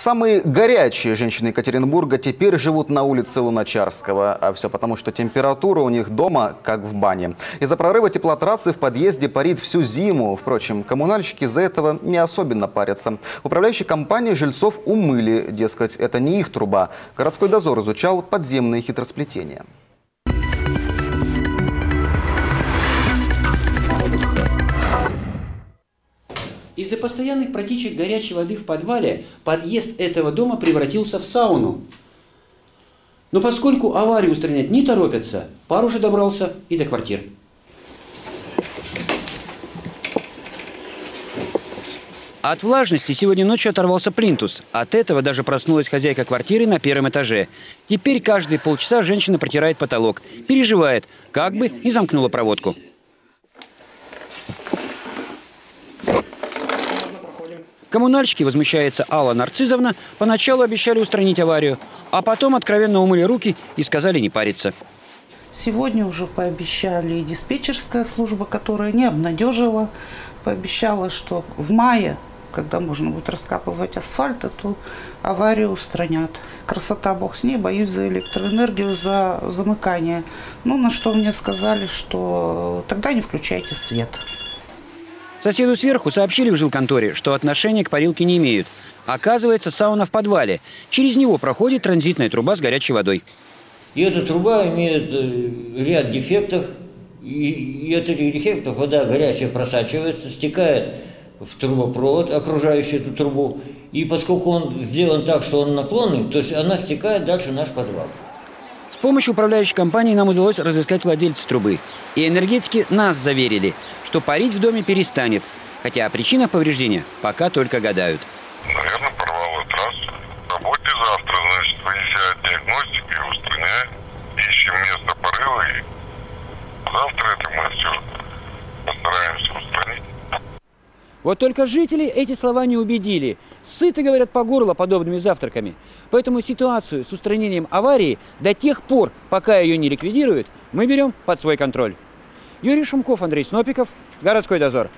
Самые горячие женщины Екатеринбурга теперь живут на улице Луначарского. А все потому, что температура у них дома как в бане. Из-за прорыва теплотрассы в подъезде парит всю зиму. Впрочем, коммунальщики из-за этого не особенно парятся. Управляющие компании жильцов умыли. Дескать, это не их труба. Городской дозор изучал подземные хитросплетения. Из-за постоянных протечек горячей воды в подвале подъезд этого дома превратился в сауну. Но поскольку аварию устранять не торопятся, пар уже добрался и до квартир. От влажности сегодня ночью оторвался плинтус. От этого даже проснулась хозяйка квартиры на первом этаже. Теперь каждые полчаса женщина протирает потолок. Переживает, как бы не замкнула проводку. Коммунальщики, возмущается Алла Нарцизовна, поначалу обещали устранить аварию, а потом откровенно умыли руки и сказали не париться. Сегодня уже пообещали и диспетчерская служба, которая не обнадежила, пообещала, что в мае, когда можно будет раскапывать асфальт, эту аварию устранят. Красота бог с ней, боюсь за электроэнергию, за замыкание. Ну, на что мне сказали, что тогда не включайте свет. Соседу сверху сообщили в жилконторе, что отношения к парилке не имеют. Оказывается, сауна в подвале. Через него проходит транзитная труба с горячей водой. И эта труба имеет э, ряд дефектов. И, от этих дефектов вода горячая просачивается, стекает в трубопровод, окружающий эту трубу. И поскольку он сделан так, что он наклонный, то есть она стекает дальше в наш подвал. С помощью управляющей компании нам удалось разыскать владельца трубы. И энергетики нас заверили, что парить в доме перестанет. Хотя о причинах повреждения пока только гадают. Наверное, порвало трассу. Работайте завтра, значит, выезжает диагностика и устраняет. Ищем место порыва и завтра это мы все постараемся устранить. Вот только жители эти слова не убедили. Сыты, говорят, по горло подобными завтраками. Поэтому ситуацию с устранением аварии до тех пор, пока ее не ликвидируют, мы берем под свой контроль. Юрий Шумков, Андрей Снопиков, Городской дозор.